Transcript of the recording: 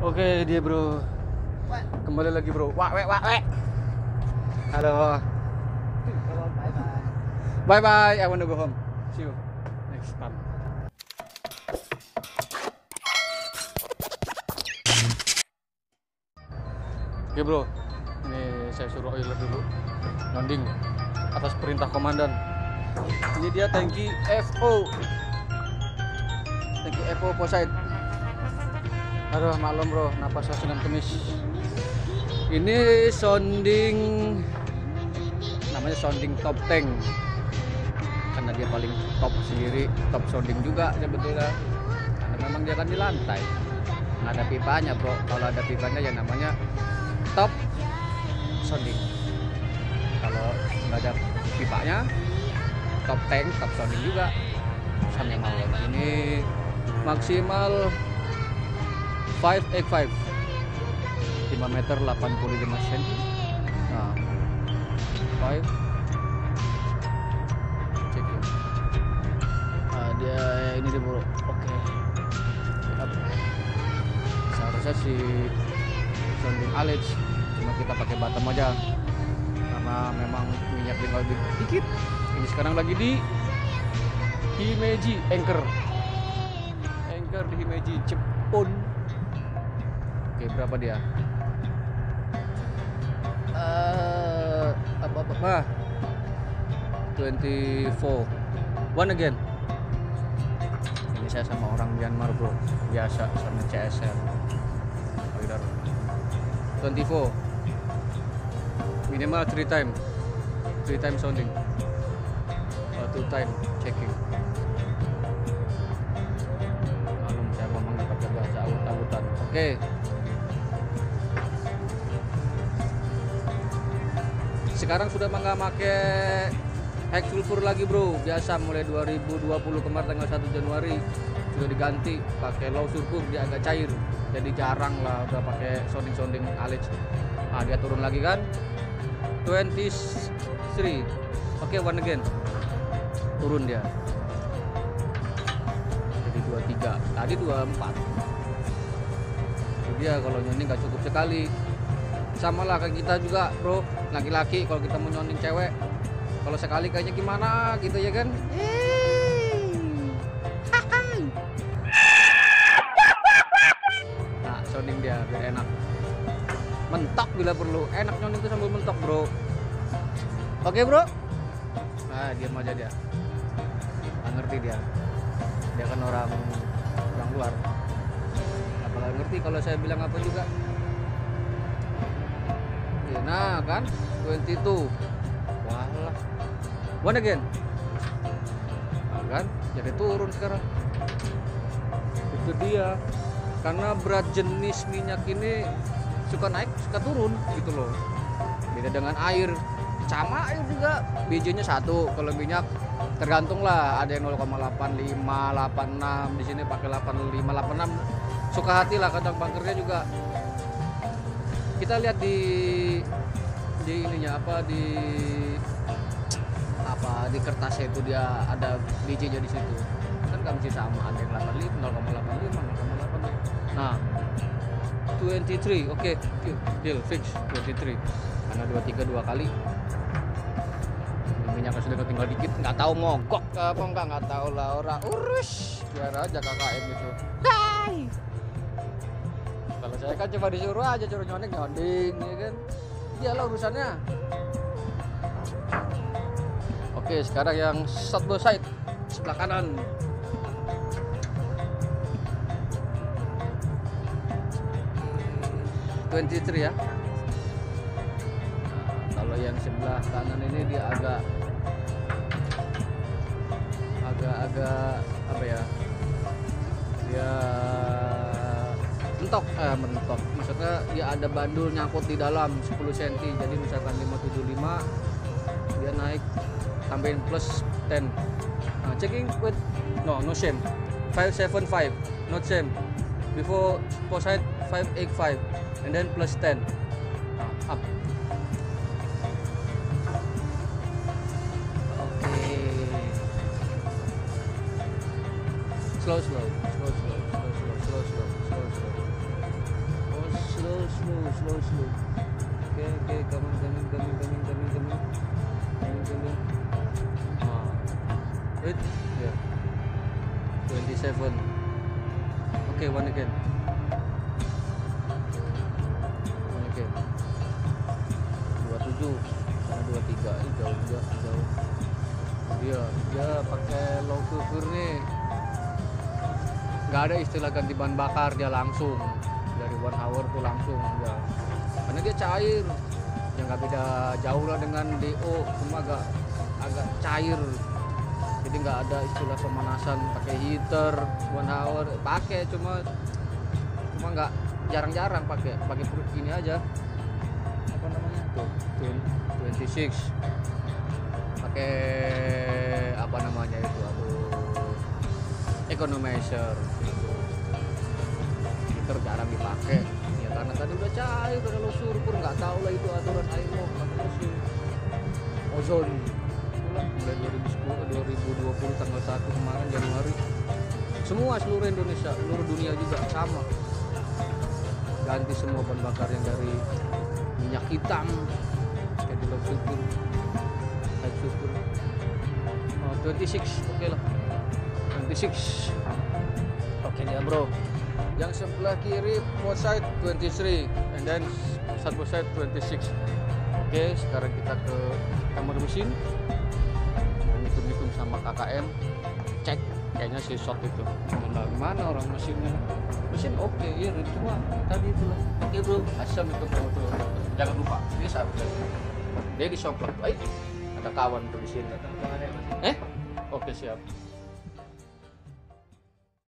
Oke dia bro. Kembali lagi bro. Wak wek wak wek Halo. Bye bye. I wanna go home. See you next time. Oke bro. Ini saya suruh oiler dulu. Landing Atas perintah komandan. Ini dia tangki FO Tangki FO Poseid Aduh maklum bro, napas Senin Kemis. Ini sounding namanya sounding top tank. Karena dia paling top sendiri, top sounding juga sebetulnya. Karena memang dia kan di lantai. Nggak ada pipanya bro. Kalau ada pipanya ya namanya top sounding. Kalau nggak ada pipanya, top tank, top sounding juga. Sama yang mau. Ini maksimal 5x5 5 meter 85 cm nah. 5 cek ya. Nah, dia ini dia bro oke. Siap. seharusnya si sounding alej cuma kita pakai bottom aja. Karena memang minyak tinggal di- dikit. Ini sekarang lagi di Himeji Anchor. Anchor di Himeji Jepun Oke, berapa dia? Eh, apa apa? Nah, 24. One again. Ini saya sama orang Myanmar, Bro. Biasa sama CSR. Oiler. 24. Minimal 3 time. 3 time sounding. Uh, 2 time checking. Malum saya ngomong pakai bahasa awut-awutan. Oke. Sekarang sudah nggak make hack sulfur lagi bro. Biasa mulai 2020 kemarin tanggal 1 Januari sudah diganti pakai low sulfur dia agak cair. Jadi jarang lah udah pakai sounding sounding alej ah dia turun lagi kan? 23 oke one again. Turun dia. Jadi 23 tadi 24 itu dia kalau nyoni nggak cukup sekali sama lah kayak kita juga bro. Laki-laki kalau kita mau nyonding cewek kalau sekali kayaknya gimana gitu ya kan? Nah sounding dia biar enak. Mentok bila perlu. Enak nyonding tuh sambil mentok bro. Oke bro. Nah diam aja dia. Nggak ngerti dia. Dia kan orang orang luar. Apalagi ngerti kalau saya bilang apa juga Nah kan? 22 Walah. One again nah, kan? Jadi turun sekarang. Itu dia. Karena berat jenis minyak ini Suka naik suka turun gitu loh. Beda dengan air. Sama air juga. BJ nya satu. Kalau minyak tergantung lah. Ada yang 0,85 86 di sini pakai 85 86 suka hati lah kadang bunkernya juga kita lihat di di ininya apa di apa di kertasnya itu dia ada biji-nya di situ. Kan nggak mesti sama ada yang 85 0,85 0,85 nah 23 oke deal, deal fix 23 karena 23 dua kali minyaknya sudah tinggal dikit nggak tahu mogok apa enggak nggak tahu lah orang urus biar aja KKM itu saya kan cuma disuruh aja suruh nyonding nyonding ya kan iyalah urusannya oke sekarang yang shot side sebelah kanan Twenty three ya. Nah, kalau yang sebelah kanan ini dia agak agak-agak apa ya? Dia mentok. Eh mentok. Maksudnya dia ada bandul nyangkut di dalam 10 cm jadi misalkan 575 dia naik tambahin plus 10 nah, checking with no no shame. 575 not shame. Before posite 585 and then plus 10 nah, up. Slow slow slow slow slow slow slow slow slow slow slow. Okay okay come on come in come in come in come in come in. Come in come in. Ah. Wait yeah. 27 okay one again. One again. 27 sama 23 ini eh, jauh juga jauh. Dia dia pakai low nih nggak ada istilah ganti bahan bakar dia langsung one hour tuh langsung ya karena dia cair yang nggak beda jauh lah dengan do cuma agak agak cair. Jadi nggak ada istilah pemanasan pakai heater one hour pakai cuma cuma nggak jarang-jarang pakai pakai perut ini aja. Apa namanya? Tuh 26 pakai apa namanya itu aduh economizer heater jarang dipakai. Ya karena tadi udah cair udah lo surfur nggak tahu lah itu aturan IMO kata sih ozon. Mulai 2010 2020 tanggal 1 kemarin Januari. Semua seluruh Indonesia seluruh dunia juga sama. Ganti semua bahan bakar yang dari minyak hitam kayak di sulfur high sulfur oh, 26 oke lah. 26 oke ya bro yang sebelah kiri port side 23 and then satu side 26 oke sekarang kita ke kamar mesin. Mau ngitung-ngitung sama KKM cek kayaknya si shot itu. Mana mana orang mesinnya? Mesin oke iya cuma tadi itu lah. Oke bro. Asam itu bro tuh. Jangan lupa dia sahabat dia di shop lah ada kawan tuh di sini. Eh? Oke siap